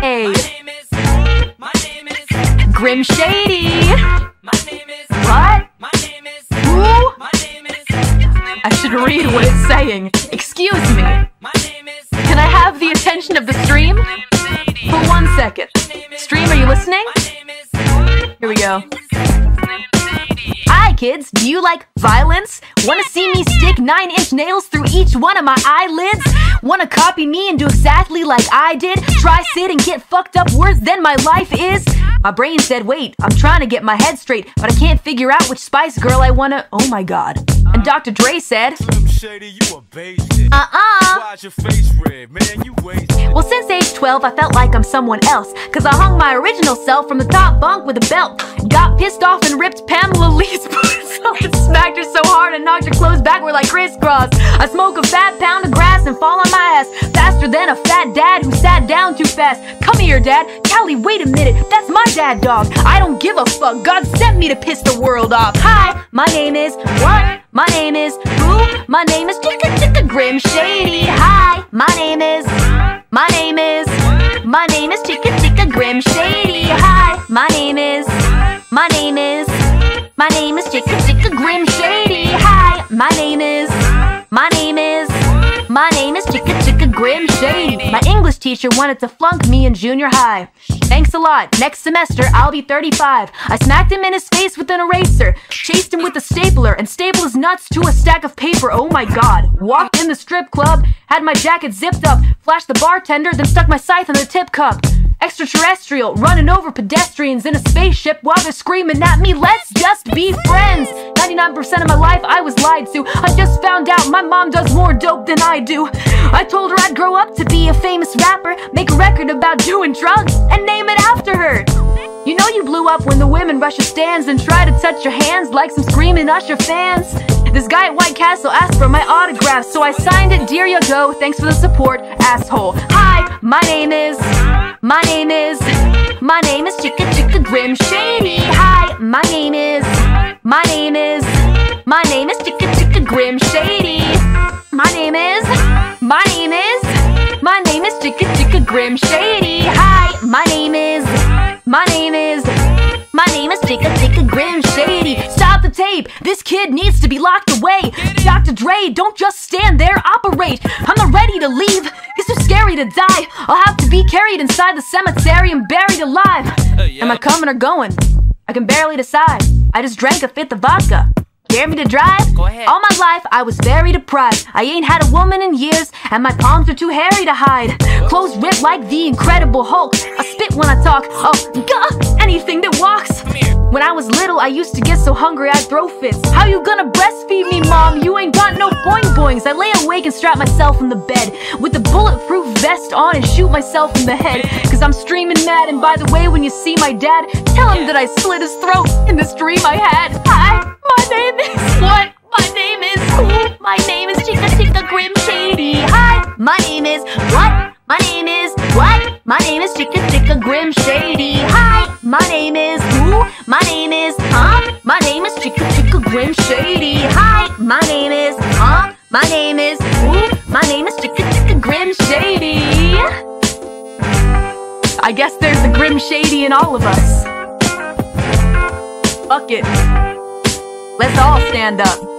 Hey. Grim Shady. What? Who? I should read what it's saying. Excuse me. Can I have the attention of the stream? For one second. Stream, are you listening? Here we go. Kids, do you like violence? Wanna see me stick 9 inch nails through each one of my eyelids? Wanna copy me and do exactly like I did? Try sit and get fucked up worse than my life is? My brain said, wait, I'm trying to get my head straight, but I can't figure out which Spice Girl I wanna. Oh my god. And Dr. Dre said, Slim Shady, you a basic. uh uh. Why's your face red? Man, you wasted. Well, since age 12, I felt like I'm someone else. Cause I hung my original self from the top bunk with a belt. Got pissed off and ripped Pamela Lee's boots off and smacked her so hard and knocked her clothes backward like crisscross. I smoke a fat pound of grass and fall on my ass faster than a fat dad who sat down too fast. Come here, dad. Callie, wait a minute. That's my dad, dog. I don't give a fuck. God sent me to piss the world off. Hi, my name is what? My name is who? My name is Chicka Chicka Grim Shady. Hi, my name is. My name is. My name is Chicka Chicka Grim Shady. Hi, my name is. My name is. My name is Chicka Chicka Grim Shady. Hi, my name is. My name is. My name is Chicka Chicka Grim Shady. My English teacher wanted to flunk me in junior high. Thanks a lot. Next semester, I'll be 35. I smacked him in his face with an eraser, chased him with a stapler, and stapled his nuts to a stack of paper. Oh my god. Walked in the strip club, had my jacket zipped up, flashed the bartender, then stuck my scythe in the tip cup. Extraterrestrial, running over pedestrians in a spaceship while they're screaming at me, let's just be friends. 99% of my life I was lied to. I just found out my mom does more dope than I do. I told her I'd grow up to be a famous rapper, make a record about doing drugs, and name it after her. You know you blew up when the women rush your stands and try to touch your hands like some screaming Usher fans. This guy at White Castle asked for my autograph, so I signed it. Dear you go, thanks for the support, asshole. Hi, my name is. My name is. My name is Chicka Chicka Grim Shady. Hi, my name is. My name is. My name is Chicka Chicka Grim Shady. My name is. My name is. My name is Chicka Chicka Grim Shady. Hi, my name is. My name is. My name is Chicka Chicka Grim Shady. Stop the tape. This kid needs to be locked away. Dr. Dre, don't just stand there, operate. I'm not ready to leave. It's too scary to die. I'll have to be carried inside the cemetery and buried alive. Am I coming or going? I can barely decide. I just drank a fifth of vodka. Dare me to drive? Go ahead. All my life I was very deprived. I ain't had a woman in years, and my palms are too hairy to hide. Clothes ripped like the Incredible Hulk. I spit when I talk. Oh, gah! Anything that walks. When I was little, I used to get so hungry I'd throw fits. How you gonna breastfeed me, mom? You ain't got no boing boings. I lay awake and strap myself in the bed with a bulletproof vest on and shoot myself in the head. Cause I'm streaming mad. And by the way, when you see my dad, tell him that I slit his throat in this dream I had. Name is what? My name is? My name is Chica Chica Grim Shady. Hi, my name is what? My name is what? My name is Chica Chica Grim Shady. Hi, my name is who? My name is huh? My name is Chica Chica Grim Shady. Hi, my name is huh? My name is who? My name is Chica Chica Grim Shady. I guess there's a Grim Shady in all of us. Fuck it. Let's all stand up.